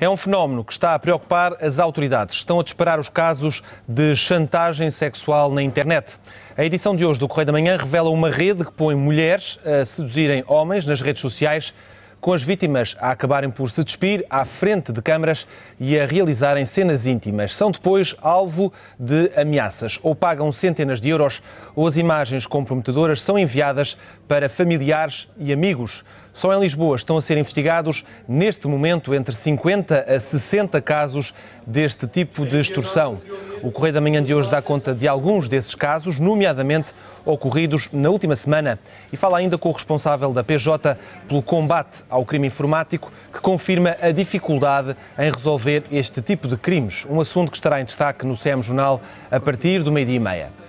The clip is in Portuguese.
É um fenómeno que está a preocupar as autoridades. Estão a disparar os casos de chantagem sexual na internet. A edição de hoje do Correio da Manhã revela uma rede que põe mulheres a seduzirem homens nas redes sociais, com as vítimas a acabarem por se despir à frente de câmaras e a realizarem cenas íntimas. São depois alvo de ameaças. Ou pagam centenas de euros, ou as imagens comprometedoras são enviadas para familiares e amigos. Só em Lisboa estão a ser investigados, neste momento, entre 50 a 60 casos deste tipo de extorsão. O Correio da Manhã de hoje dá conta de alguns desses casos, nomeadamente ocorridos na última semana, e fala ainda com o responsável da PJ pelo combate ao crime informático, que confirma a dificuldade em resolver este tipo de crimes. Um assunto que estará em destaque no CM Jornal a partir do meio-dia e meia.